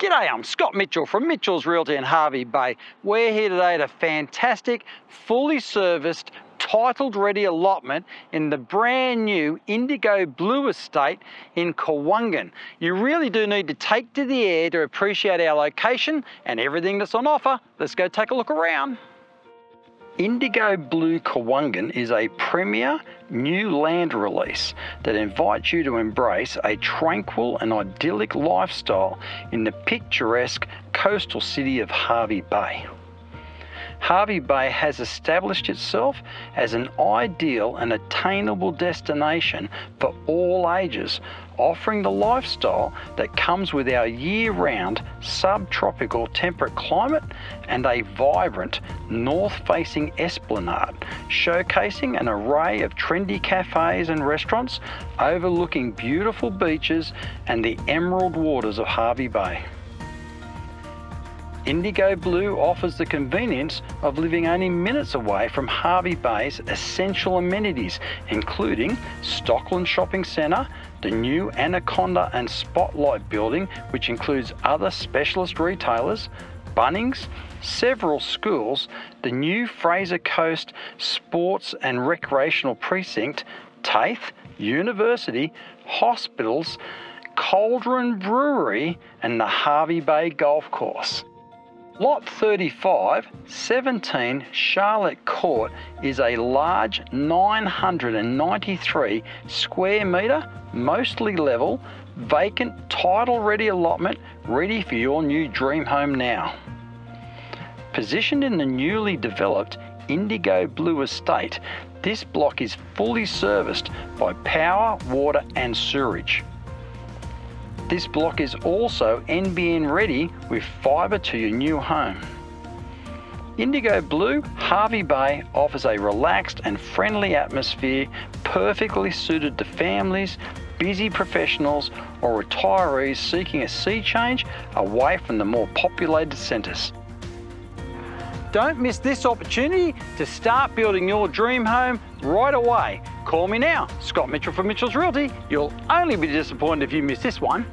G'day, I'm Scott Mitchell from Mitchell's Realty in Hervey Bay. We're here today at a fantastic, fully serviced, titled ready allotment in the brand new Indigo Blue Estate in Kawungan. You really do need to take to the air to appreciate our location and everything that's on offer. Let's go take a look around. Indigo Blue Kawungan is a premier new land release that invites you to embrace a tranquil and idyllic lifestyle in the picturesque coastal city of Hervey Bay. Hervey Bay has established itself as an ideal and attainable destination for all ages, offering the lifestyle that comes with our year round subtropical temperate climate and a vibrant north facing esplanade, showcasing an array of trendy cafes and restaurants overlooking beautiful beaches and the emerald waters of Hervey Bay. Indigo Blue offers the convenience of living only minutes away from Hervey Bay's essential amenities, including Stockland Shopping Centre, the new Anaconda and Spotlight building, which includes other specialist retailers, Bunnings, several schools, the new Fraser Coast Sports and Recreational Precinct, TAFE, University, hospitals, Cauldron Brewery, and the Hervey Bay Golf Course. Lot 35, 17 Charlotte Court is a large 993 square metre, mostly level, vacant, title ready allotment ready for your new dream home now. Positioned in the newly developed Indigo Blue Estate, this block is fully serviced by power, water and sewerage. This block is also NBN ready with fibre to your new home. Indigo Blue, Hervey Bay offers a relaxed and friendly atmosphere perfectly suited to families, busy professionals or retirees seeking a sea change away from the more populated centres. Don't miss this opportunity to start building your dream home right away. Call me now, Scott Mitchell from Mitchell's Realty. You'll only be disappointed if you miss this one.